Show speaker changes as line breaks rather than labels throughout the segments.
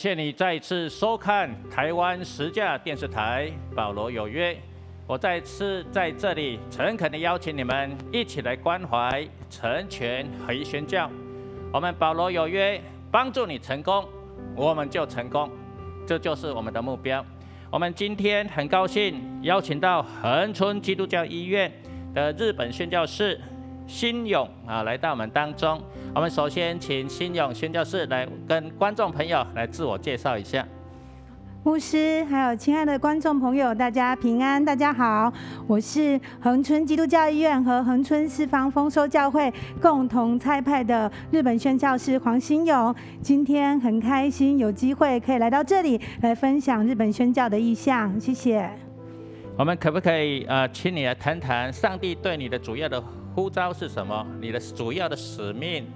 谢谢你再次收看台湾十架电视台《保罗有约》。我再次在这里诚恳地邀请你们一起来关怀、成全和宣教。我们保罗有约，帮助你成功，我们就成功，这就是我们的目标。我们今天很高兴邀请到恒春基督教医院的日本宣教士新勇啊来到我们当中。我们首先请新勇宣教士来跟观众朋友来自我介绍一下。
牧师，还有亲爱的观众朋友，大家平安，大家好，我是恒春基督教医院和恒春四方丰收教会共同差派的日本宣教师黄新勇。今天很开心有机会可以来到这里来分享日本宣教的意向，谢谢。
我们可不可以呃，请你来谈谈上帝对你的主要的呼召是什么？你的主要的使命、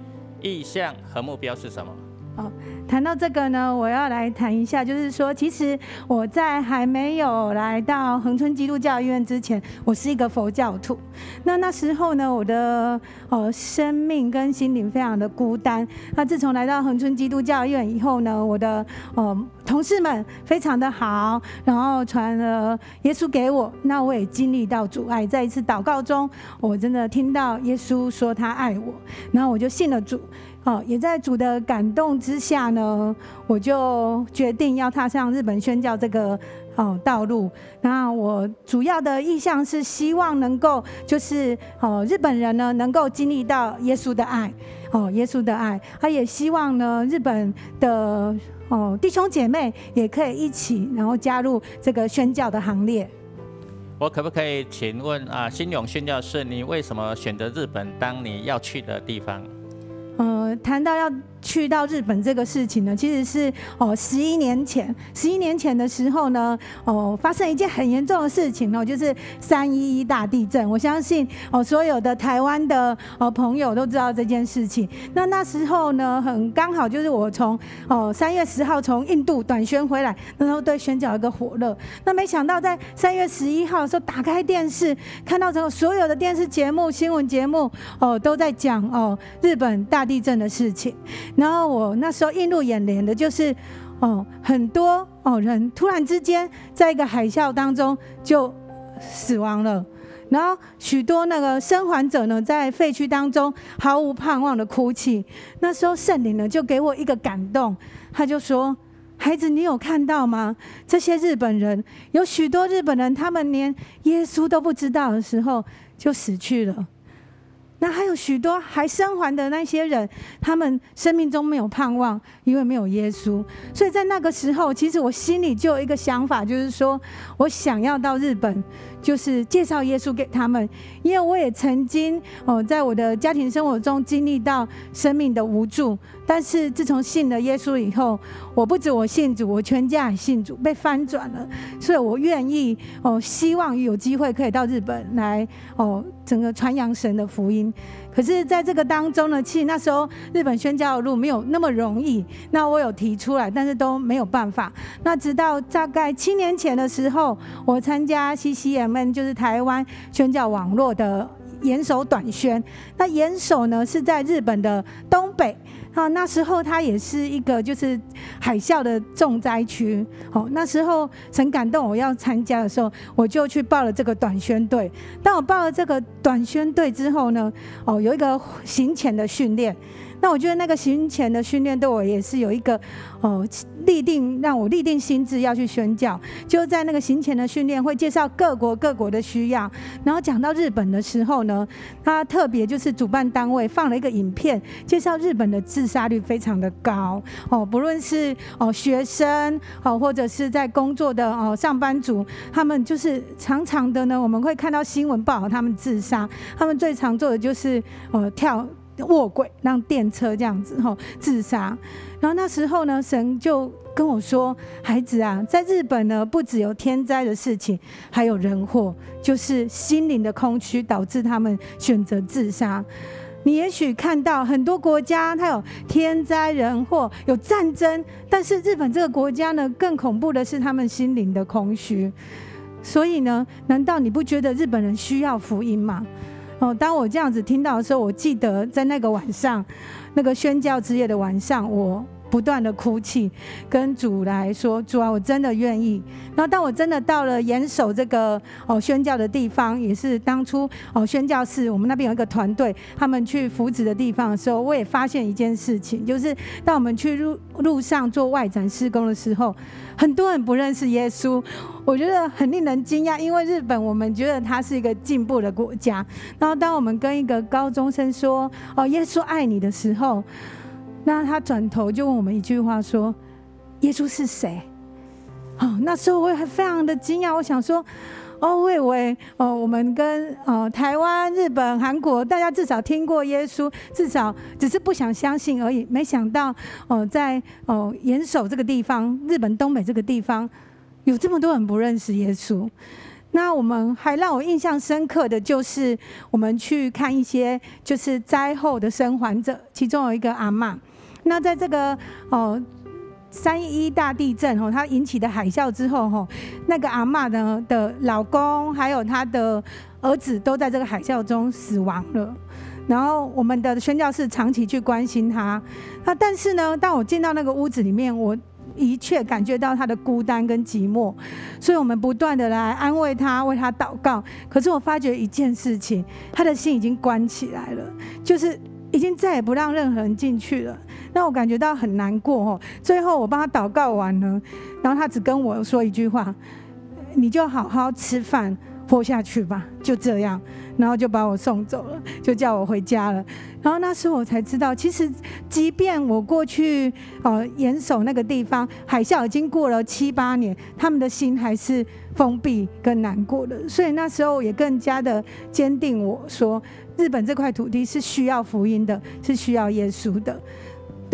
意向和目标是什么？
哦，谈到这个呢，我要来谈一下，就是说，其实我在还没有来到恒春基督教医院之前，我是一个佛教徒。那那时候呢，我的呃生命跟心灵非常的孤单。那自从来到恒春基督教医院以后呢，我的呃同事们非常的好，然后传了耶稣给我。那我也经历到阻碍，在一次祷告中，我真的听到耶稣说他爱我，然后我就信了主。哦，也在主的感动之下呢，我就决定要踏上日本宣教这个哦道路。那我主要的意向是希望能够，就是哦日本人呢能够经历到耶稣的爱，哦耶稣的爱。他也希望呢日本的哦弟兄姐妹也可以一起，然后加入这个宣教的行列。
我可不可以请问啊，新勇宣教士，你为什么选择日本当你要去的地方？
嗯，谈到要。去到日本这个事情呢，其实是哦，十一年前，十一年前的时候呢，哦，发生一件很严重的事情哦，就是三一一大地震。我相信哦，所有的台湾的哦朋友都知道这件事情。那那时候呢，很刚好就是我从哦三月十号从印度短宣回来，那时候对宣教一个火热。那没想到在三月十一号的时候，打开电视，看到整个所有的电视节目、新闻节目哦，都在讲哦日本大地震的事情。然后我那时候映入眼帘的就是，哦，很多哦人突然之间在一个海啸当中就死亡了，然后许多那个生还者呢在废墟当中毫无盼望的哭泣。那时候圣灵呢就给我一个感动，他就说：“孩子，你有看到吗？这些日本人有许多日本人，他们连耶稣都不知道的时候就死去了。”那还有许多还生还的那些人，他们生命中没有盼望，因为没有耶稣。所以在那个时候，其实我心里就有一个想法，就是说我想要到日本。就是介绍耶稣给他们，因为我也曾经哦，在我的家庭生活中经历到生命的无助。但是自从信了耶稣以后，我不止我信主，我全家也信主，被翻转了。所以我愿意哦，希望有机会可以到日本来哦，整个传扬神的福音。可是，在这个当中呢，其实那时候日本宣教的路没有那么容易。那我有提出来，但是都没有办法。那直到大概七年前的时候，我参加 CCM，就是台湾宣教网络的严守短宣。那严守呢是在日本的东北。啊，那时候它也是一个就是海啸的重灾区。哦，那时候很感动，我要参加的时候，我就去报了这个短宣队。当我报了这个短宣队之后呢，哦，有一个行前的训练。那我觉得那个行前的训练对我也是有一个哦立定让我立定心智要去宣教，就在那个行前的训练会介绍各国各国的需要，然后讲到日本的时候呢，他特别就是主办单位放了一个影片，介绍日本的自杀率非常的高哦，不论是哦学生哦或者是在工作的哦上班族，他们就是常常的呢，我们会看到新闻报道他们自杀，他们最常做的就是哦跳。卧轨让电车这样子吼自杀，然后那时候呢，神就跟我说：“孩子啊，在日本呢，不只有天灾的事情，还有人祸，就是心灵的空虚导致他们选择自杀。你也许看到很多国家，它有天灾人祸，有战争，但是日本这个国家呢，更恐怖的是他们心灵的空虚。所以呢，难道你不觉得日本人需要福音吗？”哦，当我这样子听到的时候，我记得在那个晚上，那个宣教之夜的晚上，我不断的哭泣，跟主来说：“主啊，我真的愿意。”然后当我真的到了严守这个哦宣教的地方，也是当初哦宣教室我们那边有一个团队，他们去扶植的地方的时候，我也发现一件事情，就是当我们去路路上做外展施工的时候，很多人不认识耶稣，我觉得很令人惊讶，因为日本我们觉得它是一个进步的国家。然后当我们跟一个高中生说：“哦，耶稣爱你”的时候，那他转头就问我们一句话说：“耶稣是谁？”哦，那时候我也非常的惊讶，我想说：“哦，我以为哦，我们跟哦台湾、日本、韩国，大家至少听过耶稣，至少只是不想相信而已。没想到哦，在哦岩手这个地方，日本东北这个地方，有这么多人不认识耶稣。那我们还让我印象深刻的就是，我们去看一些就是灾后的生还者，其中有一个阿嬷。那在这个哦三一大地震哦，它引起的海啸之后哈，那个阿嬷的的老公还有她的儿子都在这个海啸中死亡了。然后我们的宣教士长期去关心他，那但是呢，当我进到那个屋子里面，我的确感觉到他的孤单跟寂寞，所以我们不断的来安慰他，为他祷告。可是我发觉一件事情，他的心已经关起来了，就是已经再也不让任何人进去了。那我感觉到很难过哦。最后我帮他祷告完了，然后他只跟我说一句话：“你就好好吃饭。”活下去吧，就这样，然后就把我送走了，就叫我回家了。然后那时候我才知道，其实即便我过去呃严守那个地方，海啸已经过了七八年，他们的心还是封闭跟难过的。所以那时候也更加的坚定我说，日本这块土地是需要福音的，是需要耶稣的。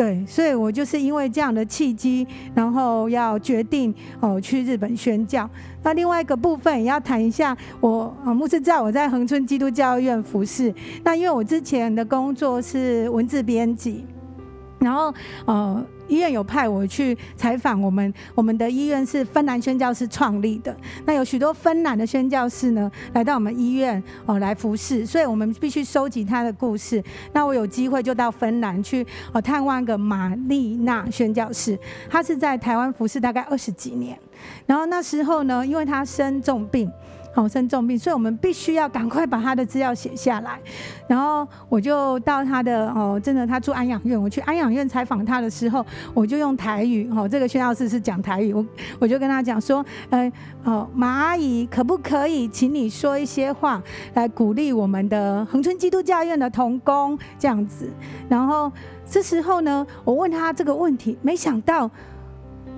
对，所以我就是因为这样的契机，然后要决定哦去日本宣教。那另外一个部分也要谈一下，我啊牧师在我在恒春基督教院服侍。那因为我之前的工作是文字编辑，然后呃。医院有派我去采访我们，我们的医院是芬兰宣教士创立的。那有许多芬兰的宣教士呢，来到我们医院哦来服侍，所以我们必须收集他的故事。那我有机会就到芬兰去哦探望个玛丽娜宣教士，他是在台湾服侍大概二十几年。然后那时候呢，因为他生重病。好生重病，所以我们必须要赶快把他的资料写下来。然后我就到他的哦，真的他住安养院，我去安养院采访他的时候，我就用台语哦，这个宣教士是讲台语，我我就跟他讲说，呃，哦，马阿姨可不可以请你说一些话来鼓励我们的恒春基督教院的童工这样子。然后这时候呢，我问他这个问题，没想到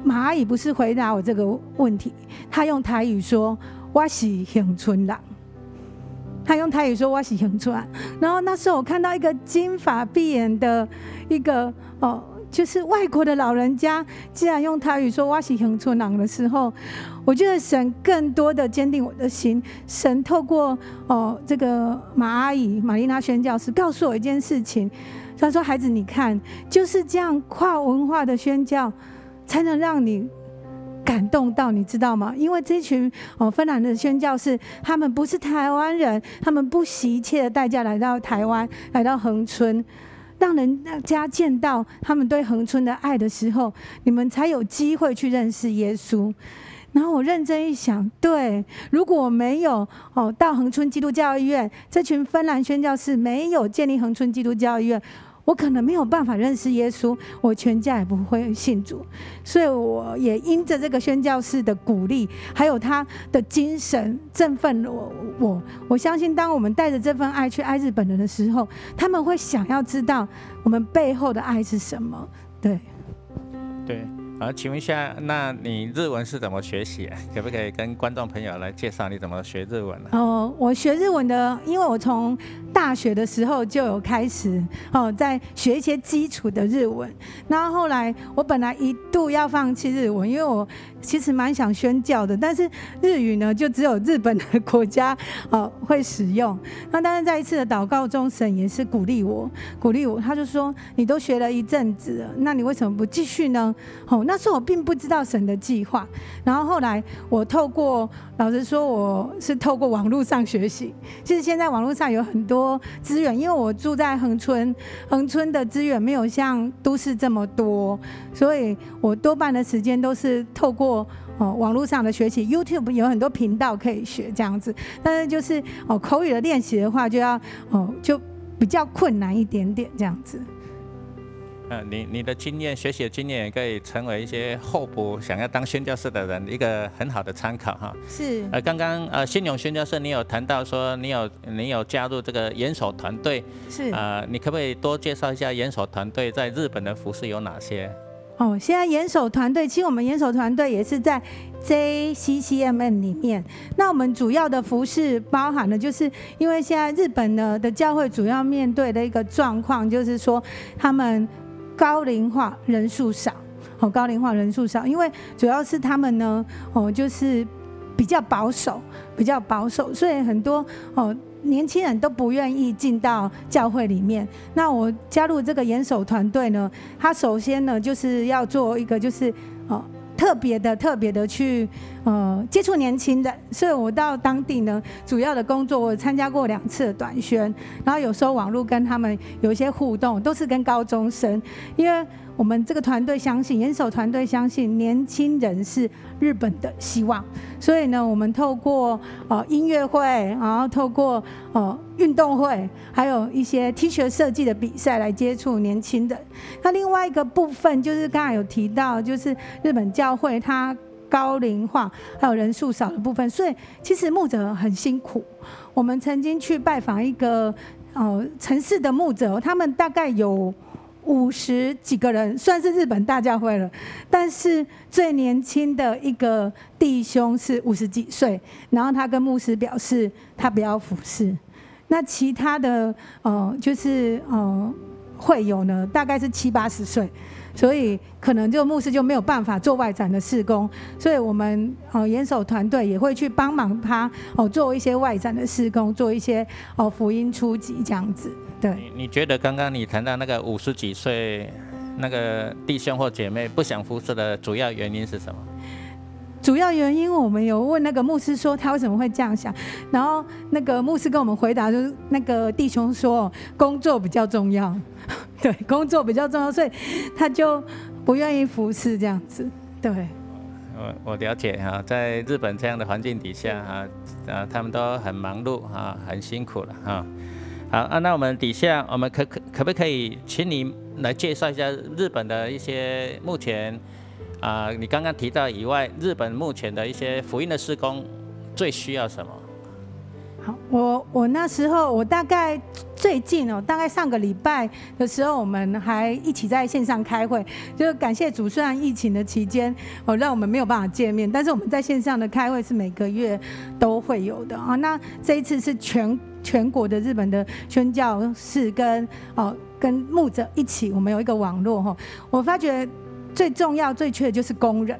马阿姨不是回答我这个问题，他用台语说。我是乡村人，他用台语说我是乡村。然后那时候我看到一个金发碧眼的一个哦，就是外国的老人家，竟然用台语说我是乡村人的时候，我觉得神更多的坚定我的心。神透过哦这个马阿姨玛丽娜宣教师告诉我一件事情，他说：“孩子，你看，就是这样跨文化的宣教，才能让你。”感动到你知道吗？因为这群哦芬兰的宣教士，他们不是台湾人，他们不惜一切的代价来到台湾，来到恒春，让人家见到他们对恒春的爱的时候，你们才有机会去认识耶稣。然后我认真一想，对，如果没有哦到恒春基督教医院，这群芬兰宣教士没有建立恒春基督教医院。我可能没有办法认识耶稣，我全家也不会信主，所以我也因着这个宣教士的鼓励，还有他的精神振奋了我。我我相信，当我们带着这份爱去爱日本人的时候，他们会想要知道我们背后的爱是什么。对，
对。好，请问一下，那你日文是怎么学习？可不可以跟观众朋友来介绍你怎么学日文呢？
哦，我学日文的，因为我从大学的时候就有开始哦，在学一些基础的日文。然后后来我本来一度要放弃日文，因为我其实蛮想宣教的，但是日语呢，就只有日本的国家哦会使用。那但是在一次的祷告中，神也是鼓励我，鼓励我，他就说：“你都学了一阵子了，那你为什么不继续呢？”哦，那。那时候我并不知道神的计划，然后后来我透过，老实说，我是透过网络上学习。其实现在网络上有很多多资源，因为我住在恒村，恒村的资源没有像都市这么多，所以我多半的时间都是透过哦网络上的学习，YouTube 有很多频道可以学这样子。但是就是哦口语的练习的话，就要哦就比较困难一点点这样子。
呃，你你的经验、学习的经验，也可以成为一些候补想要当宣教士的人一个很好的参考哈。
是。
呃，刚刚呃，新勇宣教士，你有谈到说你有你有加入这个严守团队。
是。
呃，你可不可以多介绍一下严守团队在日本的服饰有哪些？
哦，现在严守团队，其实我们严守团队也是在 JCCMN 里面。那我们主要的服饰包含的，就是因为现在日本呢的教会主要面对的一个状况，就是说他们。高龄化人数少，哦，高龄化人数少，因为主要是他们呢，哦，就是比较保守，比较保守，所以很多哦年轻人都不愿意进到教会里面。那我加入这个严守团队呢，他首先呢就是要做一个就是哦。特别的、特别的去呃接触年轻的，所以我到当地呢，主要的工作我参加过两次短宣，然后有时候网络跟他们有一些互动，都是跟高中生，因为。我们这个团队相信，严守团队相信年轻人是日本的希望，所以呢，我们透过呃音乐会，然后透过呃运动会，还有一些 T 恤设计的比赛来接触年轻人。那另外一个部分就是刚才有提到，就是日本教会它高龄化，还有人数少的部分，所以其实牧者很辛苦。我们曾经去拜访一个呃城市的牧者，他们大概有。五十几个人算是日本大教会了，但是最年轻的一个弟兄是五十几岁，然后他跟牧师表示他不要服侍，那其他的呃就是呃会友呢，大概是七八十岁。所以可能就牧师就没有办法做外展的事工，所以我们哦严守团队也会去帮忙他哦做一些外展的事工，做一些哦福音初级这样子。对，
你觉得刚刚你谈到那个五十几岁那个弟兄或姐妹不想服侍的主要原因是什么？
主要原因我们有问那个牧师说他为什么会这样想，然后那个牧师跟我们回答就是那个弟兄说工作比较重要，对，工作比较重要，所以他就不愿意服侍这样子。对，
我我了解哈，在日本这样的环境底下哈啊，他们都很忙碌啊，很辛苦了哈。好啊，那我们底下我们可可可不可以请你来介绍一下日本的一些目前。啊，你刚刚提到以外，日本目前的一些福音的施工最需要什么？
好，我我那时候我大概最近哦，大概上个礼拜的时候，我们还一起在线上开会，就是感谢主，虽然疫情的期间哦，让我们没有办法见面，但是我们在线上的开会是每个月都会有的啊。那这一次是全全国的日本的宣教士跟哦跟牧者一起，我们有一个网络哈，我发觉。最重要、最缺的就是工人，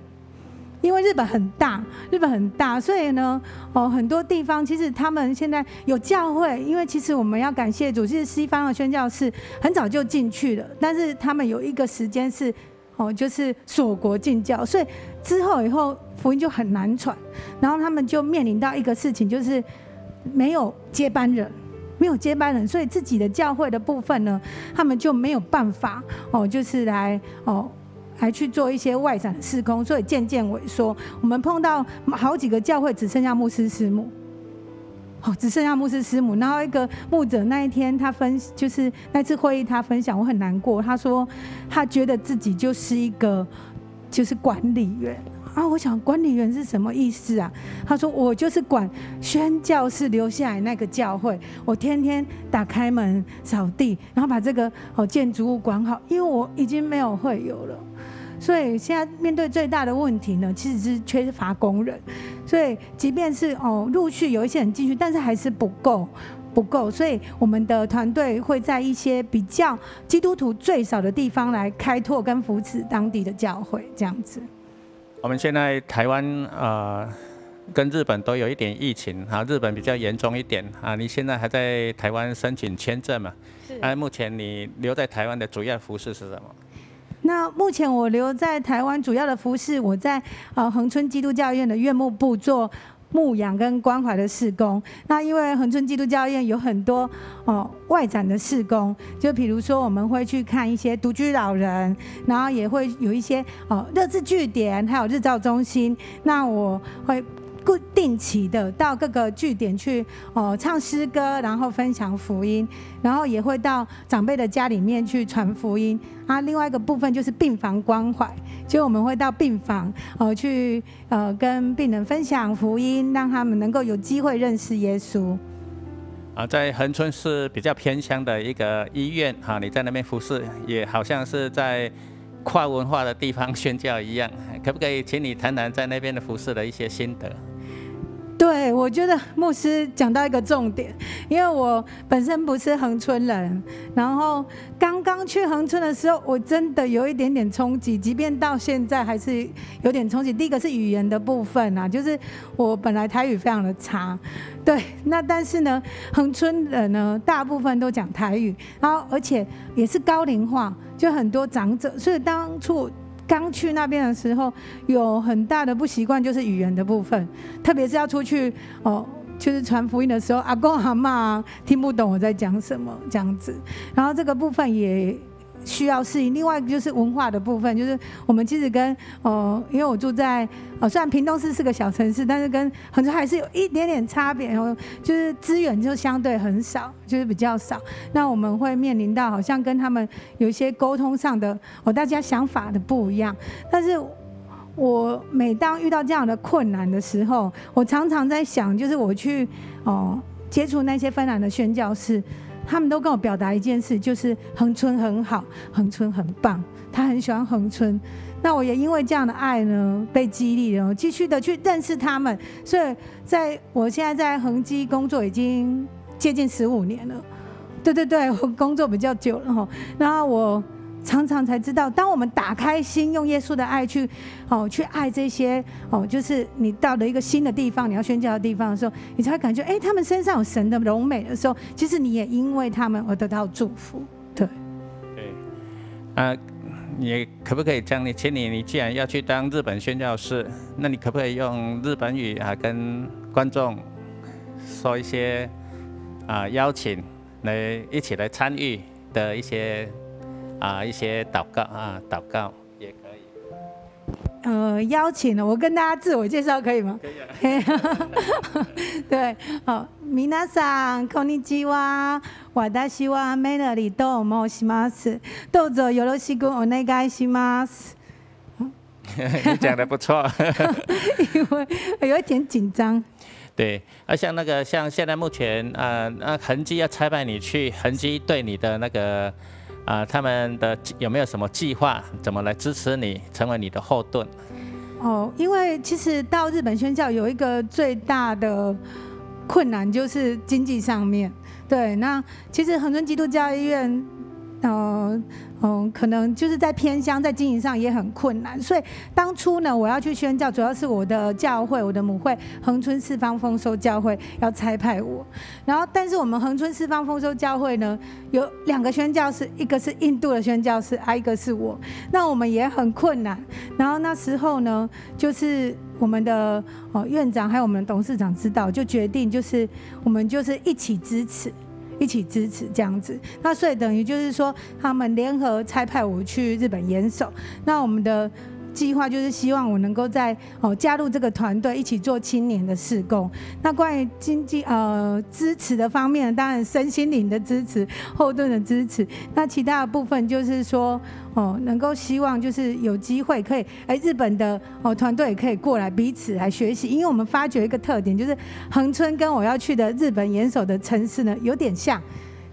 因为日本很大，日本很大，所以呢，哦，很多地方其实他们现在有教会，因为其实我们要感谢主，其实西方的宣教士很早就进去了，但是他们有一个时间是，哦，就是锁国禁教，所以之后以后福音就很难传，然后他们就面临到一个事情，就是没有接班人，没有接班人，所以自己的教会的部分呢，他们就没有办法，哦，就是来，哦。还去做一些外展施工，所以渐渐萎缩。我们碰到好几个教会只剩下牧师师母，哦，只剩下牧师师母。然后一个牧者那一天他分，就是那次会议他分享，我很难过。他说他觉得自己就是一个就是管理员啊。我想管理员是什么意思啊？他说我就是管宣教士留下来那个教会，我天天打开门扫地，然后把这个哦建筑物管好，因为我已经没有会友了。所以现在面对最大的问题呢，其实是缺乏工人。所以即便是哦陆续有一些人进去，但是还是不够，不够。所以我们的团队会在一些比较基督徒最少的地方来开拓跟扶持当地的教会，这样子。
我们现在台湾呃跟日本都有一点疫情啊，日本比较严重一点啊。你现在还在台湾申请签证嘛？
是。
啊，目前你留在台湾的主要服饰是什么？
那目前我留在台湾，主要的服饰我在呃恒春基督教院的院牧部做牧养跟关怀的事工。那因为恒春基督教院有很多哦外展的事工，就比如说我们会去看一些独居老人，然后也会有一些哦热志据点，还有日照中心。那我会。固定期的到各个据点去哦唱诗歌，然后分享福音，然后也会到长辈的家里面去传福音啊。另外一个部分就是病房关怀，就我们会到病房哦去呃跟病人分享福音，让他们能够有机会认识耶稣。
啊，在恒春是比较偏乡的一个医院哈，你在那边服侍，也好像是在。跨文化的地方宣教一样，可不可以请你谈谈在那边的服饰的一些心得？
对，我觉得牧师讲到一个重点，因为我本身不是恒春人，然后刚刚去恒春的时候，我真的有一点点冲击，即便到现在还是有点冲击。第一个是语言的部分啊，就是我本来台语非常的差，对，那但是呢，恒春人呢大部分都讲台语，然后而且也是高龄化，就很多长者，所以当初。刚去那边的时候，有很大的不习惯，就是语言的部分，特别是要出去哦，就是传福音的时候，阿公阿妈听不懂我在讲什么这样子，然后这个部分也。需要适应，另外一个就是文化的部分，就是我们其实跟呃，因为我住在呃，虽然屏东市是个小城市，但是跟很多还是有一点点差别，然后就是资源就相对很少，就是比较少。那我们会面临到好像跟他们有一些沟通上的，哦，大家想法的不一样。但是我每当遇到这样的困难的时候，我常常在想，就是我去哦接触那些芬兰的宣教士。他们都跟我表达一件事，就是恒春很好，恒春很棒，他很喜欢恒春。那我也因为这样的爱呢，被激励了，继续的去认识他们。所以，在我现在在恒基工作已经接近十五年了，对对对，我工作比较久了哈。然后我。常常才知道，当我们打开心，用耶稣的爱去，哦，去爱这些，哦，就是你到了一个新的地方，你要宣教的地方的时候，你才会感觉，哎，他们身上有神的荣美的时候，其实你也因为他们而得到祝福，对。
对，啊，你可不可以这样？你，请你，你既然要去当日本宣教师，那你可不可以用日本语啊，跟观众说一些啊，邀请来一起来参与的一些。啊，一些祷告啊，祷告也可以。
呃，邀请了，我跟大家自我介绍可以吗？
可以啊。
对，好，皆さんこんにちは。私はメロリと申します。どうぞよろしくお願いします。
你讲的不错。
因为有一点紧张。
对，而像那个，像现在目前啊，那恒基要差派你去，恒基对你的那个。 啊，他们的有没有什么计划？怎么来支持你，成为你的后盾？
哦，因为其实到日本宣教有一个最大的困难就是经济上面。对，那其实恒春基督教医院，呃。嗯，可能就是在偏乡，在经营上也很困难，所以当初呢，我要去宣教，主要是我的教会，我的母会恒春四方丰收教会要差派我。然后，但是我们恒春四方丰收教会呢，有两个宣教士，一个是印度的宣教士，还一个是我。那我们也很困难。然后那时候呢，就是我们的哦院长还有我们的董事长知道，就决定就是我们就是一起支持。一起支持这样子，那所以等于就是说，他们联合差派我去日本严守，那我们的。计划就是希望我能够在哦加入这个团队一起做青年的事工。那关于经济呃支持的方面，当然身心灵的支持、后盾的支持。那其他的部分就是说哦，能够希望就是有机会可以哎日本的哦团队也可以过来彼此来学习，因为我们发觉一个特点，就是恒春跟我要去的日本严守的城市呢有点像。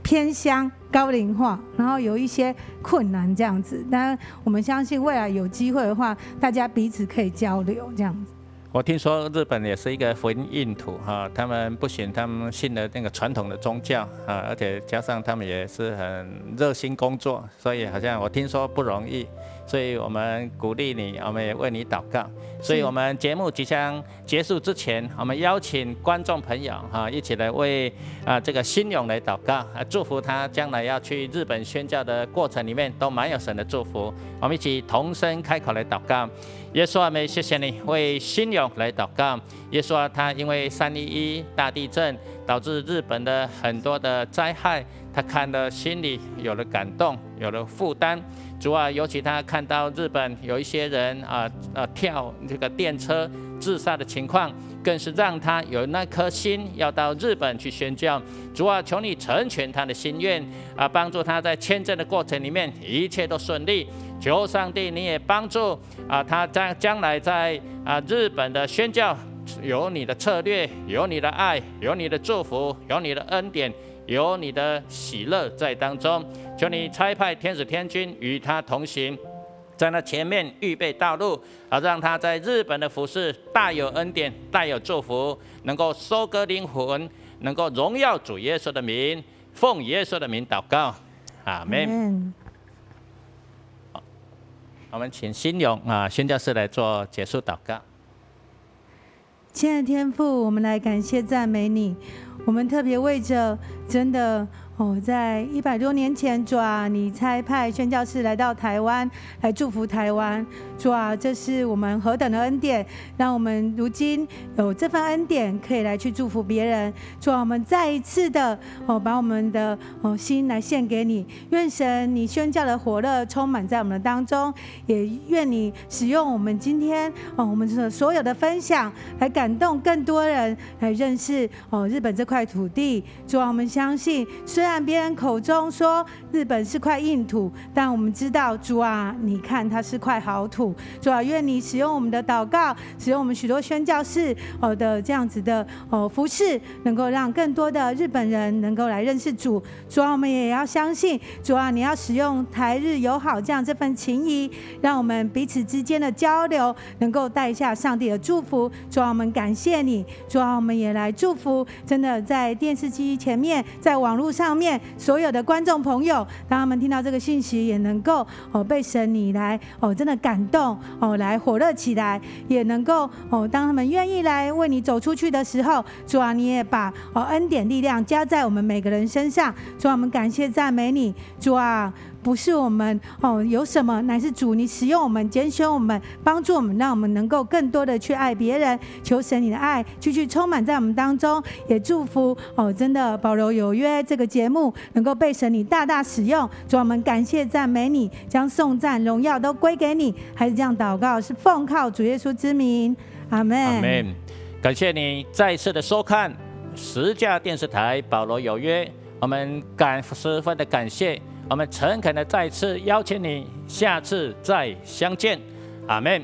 偏乡高龄化，然后有一些困难这样子，但我们相信未来有机会的话，大家彼此可以交流这样子。
我听说日本也是一个福音印土哈，他们不仅他们信的那个传统的宗教啊，而且加上他们也是很热心工作，所以好像我听说不容易。所以我们鼓励你，我们也为你祷告。所以我们节目即将结束之前，我们邀请观众朋友哈，一起来为啊这个新勇来祷告，啊祝福他将来要去日本宣教的过程里面都蛮有神的祝福。我们一起同声开口来祷告。耶稣阿门，谢谢你为新勇来祷告。耶稣啊，他因为三一一大地震导致日本的很多的灾害，他看了心里有了感动，有了负担。主啊，尤其他看到日本有一些人啊呃跳这个电车自杀的情况，更是让他有那颗心要到日本去宣教。主啊，求你成全他的心愿啊，帮助他在签证的过程里面一切都顺利。求上帝，你也帮助啊，他在将来在啊日本的宣教，有你的策略，有你的爱，有你的祝福，有你的恩典，有你的喜乐在当中。求你差派天使天君与他同行，在那前面预备道路，啊，让他在日本的服饰大有恩典，大有祝福，能够收割灵魂，能够荣耀主耶稣的名，奉耶稣的名祷告，阿门。我们请新勇啊宣教师来做结束祷告。
亲爱的天赋，我们来感谢赞美你。我们特别为着真的。哦，在一百多年前，抓，你差派宣教士来到台湾，来祝福台湾。主啊，这是我们何等的恩典，让我们如今有这份恩典，可以来去祝福别人。主啊，我们再一次的哦，把我们的哦心来献给你。愿神你宣教的火热充满在我们的当中，也愿你使用我们今天哦我们所所有的分享，来感动更多人来认识哦日本这块土地。主啊，我们相信虽然。别人口中说日本是块硬土，但我们知道主啊，你看它是块好土。主啊，愿你使用我们的祷告，使用我们许多宣教士哦的这样子的哦服饰，能够让更多的日本人能够来认识主。主啊，我们也要相信主啊，你要使用台日友好这样这份情谊，让我们彼此之间的交流能够带下上帝的祝福。主啊，我们感谢你。主啊，我们也来祝福，真的在电视机前面，在网络上。面所有的观众朋友，当他们听到这个信息，也能够哦被神你来哦真的感动哦来火热起来，也能够哦当他们愿意来为你走出去的时候，主啊你也把哦恩典力量加在我们每个人身上，主啊我们感谢赞美你，主啊。不是我们哦，有什么乃是主你使用我们拣选我们，帮助我们，让我们能够更多的去爱别人。求神你的爱继续充满在我们当中，也祝福哦，真的保留有约这个节目能够被神你大大使用。主我们感谢赞美你，将颂赞荣耀都归给你。还是这样祷告，是奉靠主耶稣之名，阿门。阿
门。感谢你再次的收看十架电视台保罗有约，我们感十分的感谢。我们诚恳的再次邀请你，下次再相见，阿门。